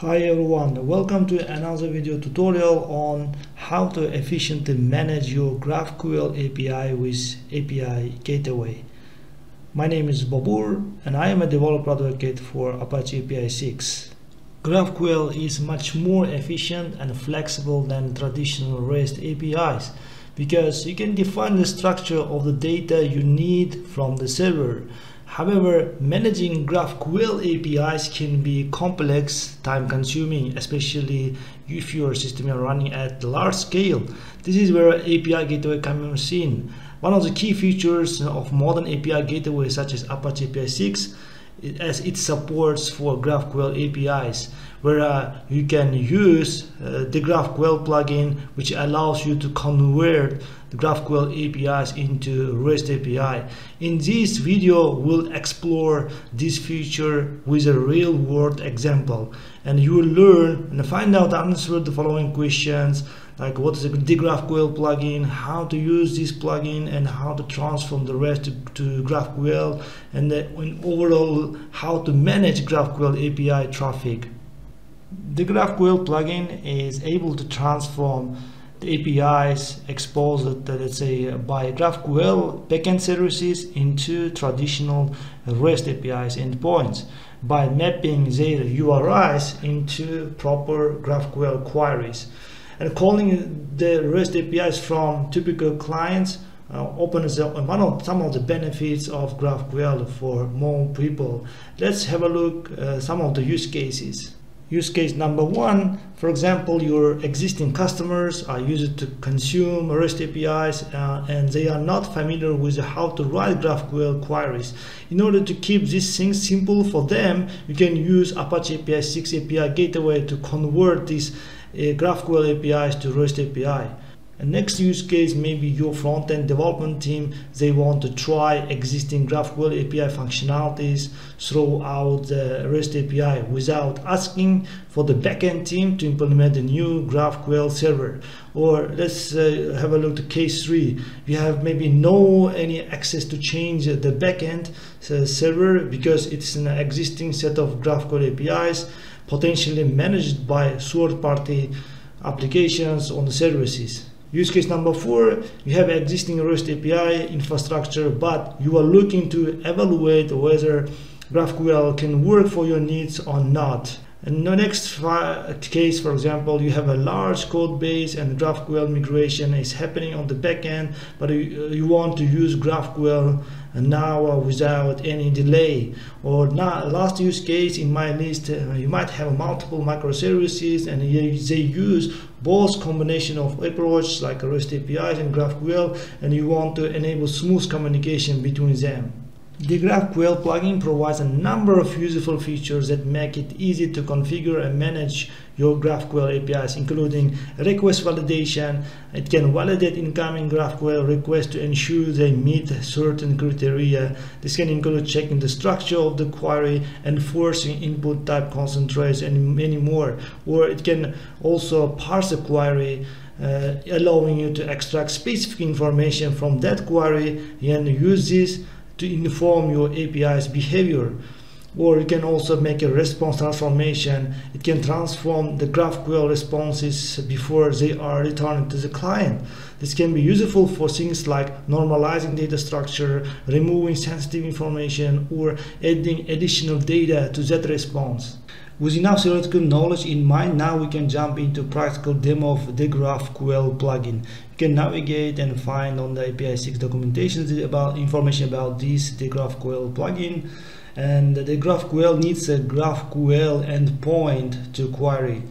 Hi everyone, welcome to another video tutorial on how to efficiently manage your GraphQL API with API Gateway. My name is Bobur and I am a developer advocate for Apache APISIX. GraphQL is much more efficient and flexible than traditional REST APIs because you can define the structure of the data you need from the server However, managing GraphQL APIs can be complex, time consuming, especially if your system is running at large scale. This is where API Gateway comes in. One of the key features of modern API gateways such as Apache APISIX as it supports for GraphQL APIs where uh, you can use uh, DeGraphQL plugin which allows you to convert the GraphQL APIs into REST API. In this video we'll explore this feature with a real world example and you will learn and find out answer the following questions like what is DeGraphQL plugin, how to use this plugin and how to transform the rest to, to GraphQL and overall how to manage GraphQL API traffic. DeGraphQL plugin is able to transform the APIs exposed, let's say, by GraphQL backend services into traditional REST APIs endpoints by mapping their URIs into proper GraphQL queries and calling the REST APIs from typical clients uh, opens up one of some of the benefits of GraphQL for more people. Let's have a look uh, some of the use cases. Use case number one, for example, your existing customers are used to consume REST APIs uh, and they are not familiar with how to write GraphQL queries. In order to keep these things simple for them, you can use Apache APISIX API Gateway to convert these uh, GraphQL APIs to REST API. Next use case may be your front-end development team. They want to try existing GraphQL API functionalities throughout the REST API without asking for the backend team to implement a new GraphQL server. Or let's uh, have a look at case three. You have maybe no any access to change the backend uh, server because it's an existing set of GraphQL APIs potentially managed by third-party applications on the services. Use case number four, you have existing REST API infrastructure, but you are looking to evaluate whether GraphQL can work for your needs or not. In the next case, for example, you have a large code base and GraphQL migration is happening on the backend, but you, you want to use GraphQL now without any delay. Or not, last use case in my list, uh, you might have multiple microservices and they use both combination of approach like REST APIs and GraphQL, and you want to enable smooth communication between them. DeGraphQL plugin provides a number of useful features that make it easy to configure and manage your GraphQL APIs, including request validation. It can validate incoming GraphQL requests to ensure they meet certain criteria. This can include checking the structure of the query, enforcing input type constraints, and many more. Or it can also parse a query uh, allowing you to extract specific information from that query and use this to inform your API's behavior. Or you can also make a response transformation. It can transform the GraphQL responses before they are returned to the client. This can be useful for things like normalizing data structure, removing sensitive information, or adding additional data to that response. With enough theoretical knowledge in mind, now we can jump into practical demo of the GraphQL plugin. You can navigate and find on the APISIX documentation about information about this DeGraphQL plugin. And the GraphQL needs a GraphQL endpoint to query.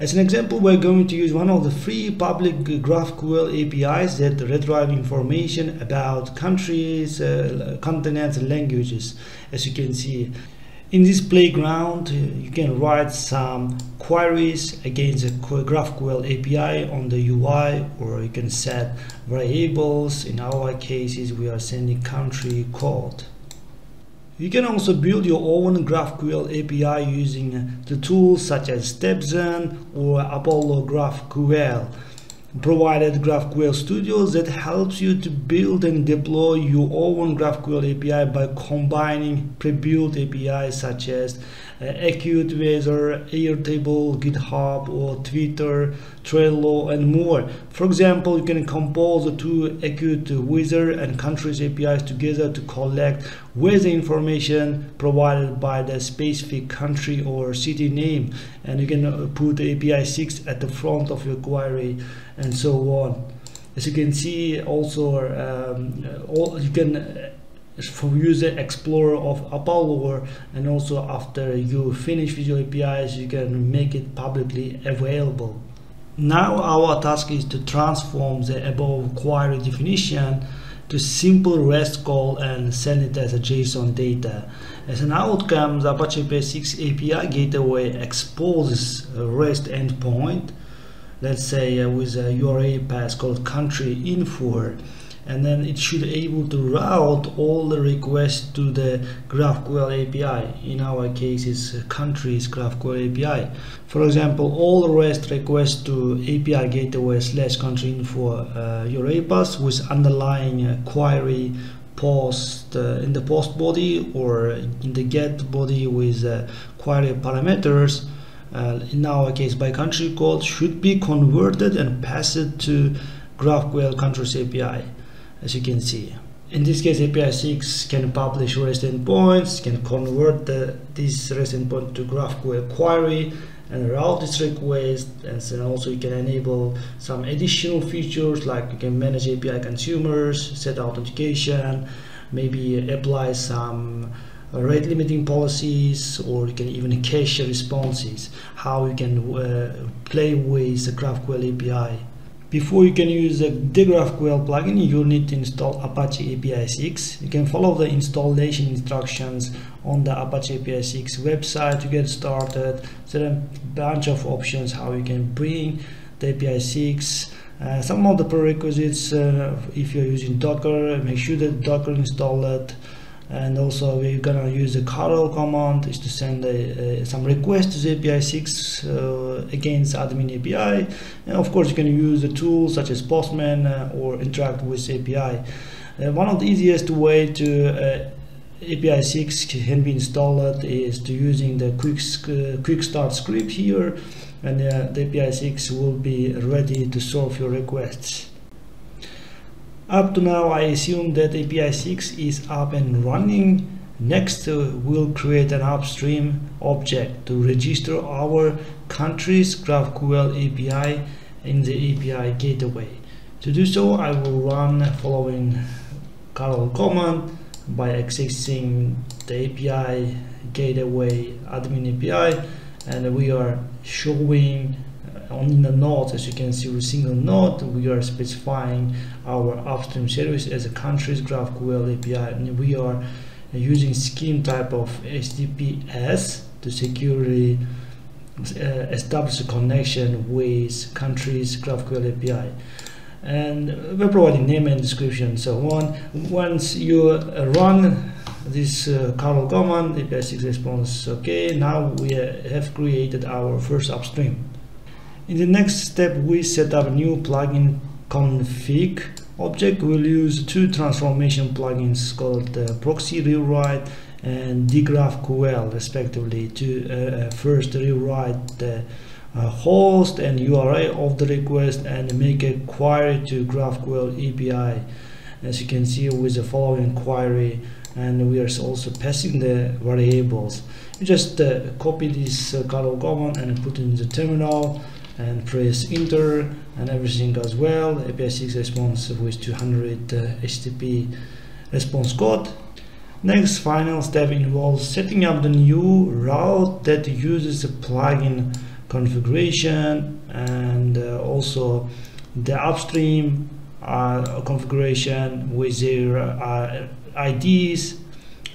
As an example, we're going to use one of the free public GraphQL APIs that retrieve information about countries, uh, continents, and languages, as you can see. In this playground, uh, you can write some queries against the GraphQL API on the UI, or you can set variables. In our cases, we are sending country code. You can also build your own GraphQL API using the tools such as StepZen or Apollo GraphQL provided GraphQL Studio that helps you to build and deploy your own GraphQL API by combining pre-built APIs such as AccuWeather, Airtable, GitHub or Twitter, Trello and more. For example, you can compose the two AccuWeather and Countries APIs together to collect weather information provided by the specific country or city name and you can uh, put APISIX at the front of your query and so on. As you can see also um, all, you can for user explorer of Apollo and also after you finish with your APIs you can make it publicly available. Now our task is to transform the above query definition to simple REST call and send it as a JSON data. As an outcome, the Apache APISIX API gateway exposes REST endpoint, let's say uh, with a URI path called country info and then it should be able to route all the requests to the GraphQL API. In our case, it's countries GraphQL API. For example, all REST requests to API gateway slash country info uh, your APAS with underlying uh, query post uh, in the post body or in the get body with uh, query parameters uh, in our case by country code should be converted and passed to GraphQL countries API as you can see. In this case, APISIX can publish REST endpoints, can convert the, this REST endpoint to GraphQL query and route this request and then also you can enable some additional features like you can manage API consumers, set authentication, maybe apply some rate limiting policies or you can even cache responses, how you can uh, play with the GraphQL API. Before you can use the GraphQL plugin, you need to install Apache APISIX. You can follow the installation instructions on the Apache APISIX website to get started. There are a bunch of options how you can bring the APISIX. Uh, some of the prerequisites, uh, if you're using Docker, make sure that Docker installed and also we're gonna use the curl command is to send a, a, some request to the APISIX uh, against admin API and of course you can use the tools such as Postman uh, or interact with API. Uh, one of the easiest way to uh, APISIX can be installed is to using the quick, uh, quick start script here and uh, the APISIX will be ready to solve your requests. Up to now, I assume that APISIX is up and running. Next, uh, we'll create an upstream object to register our country's GraphQL API in the API gateway. To do so, I will run following curl command by accessing the API gateway admin API and we are showing on the node, as you can see with single node, we are specifying our upstream service as a countries GraphQL API, and we are using scheme type of HTTPS to securely uh, establish a connection with countries GraphQL API and we're providing name and description and so on. Once you run this uh, curl command APISIX response okay now we have created our first upstream in the next step, we set up a new plugin config object. We'll use two transformation plugins called uh, proxy rewrite and degraphql respectively to uh, uh, first rewrite the uh, host and URI of the request and make a query to GraphQL API as you can see with the following query and we are also passing the variables. You just uh, copy this uh, command and put it in the terminal and press enter and everything goes well. APISIX response with 200 uh, HTTP response code. Next final step involves setting up the new route that uses the plugin configuration and uh, also the upstream uh, configuration with their uh, IDs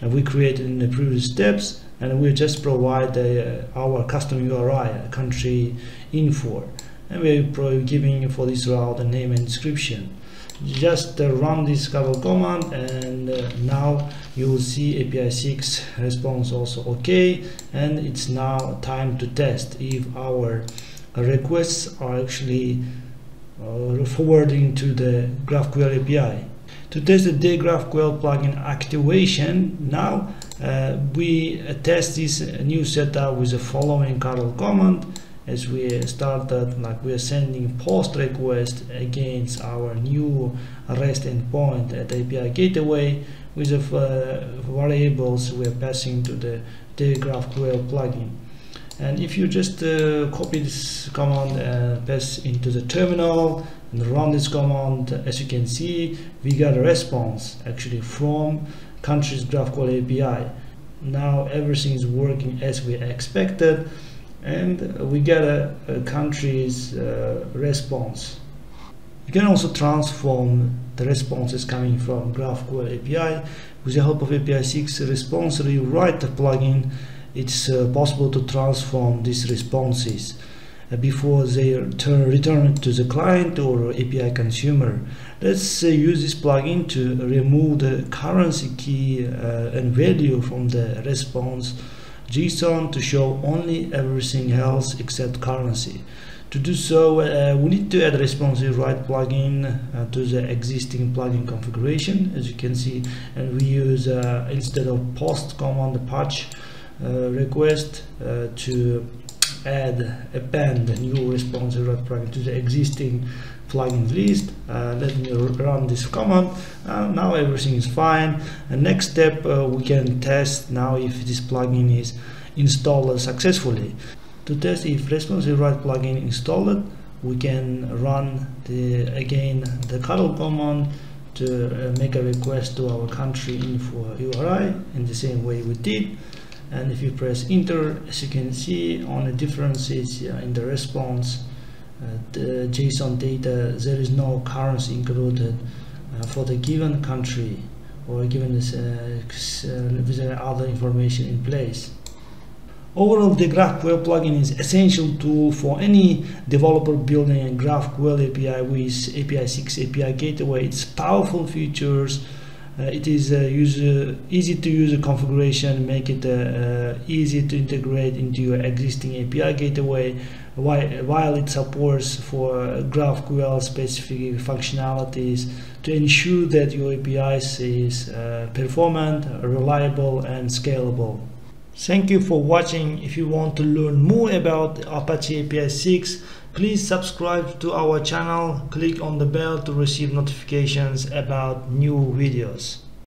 we created in the previous steps and we just provide uh, our custom URI country info. And we're giving for this route a name and description. Just uh, run this curl command and uh, now you will see APISIX response also okay. And it's now time to test if our requests are actually uh, forwarding to the GraphQL API. To test the GraphQL plugin activation, now Uh, we test this new setup with the following curl command as we started like we are sending post request against our new REST endpoint at API gateway with the uh, variables we are passing to the, the GraphQL plugin. And if you just uh, copy this command and pass into the terminal and run this command as you can see we got a response actually from country's GraphQL API now everything is working as we expected and we get a, a country's uh, response. You can also transform the responses coming from GraphQL API with the help of APISIX response rewrite plugin. It's uh, possible to transform these responses before they return, return to the client or API consumer. Let's uh, use this plugin to remove the currency key uh, and value from the response JSON to show only everything else except currency. To do so, uh, we need to add response rewrite plugin uh, to the existing plugin configuration, as you can see, and we use uh, instead of post command the patch uh, request to add append a new response rewrite plugin to the existing plugins list. Uh, let me run this command. Uh, now everything is fine. And next step uh, we can test now if this plugin is installed successfully. To test if response rewrite plugin installed we can run the again the curl command to uh, make a request to our country info URI in the same way we did and if you press enter as you can see on the differences in the response uh, the JSON data, there is no currency included uh, for the given country or given this, uh, with other information in place. Overall, the GraphQL plugin is essential tool for any developer building a GraphQL API with APISIX API gateway. Its powerful features, it is uh, user, easy to use a configuration, make it uh, easy to integrate into your existing API gateway, while it supports for GraphQL specific functionalities to ensure that your APIs is uh, performant, reliable and scalable. Thank you for watching. If you want to learn more about Apache APISIX, please subscribe to our channel, click on the bell to receive notifications about new videos.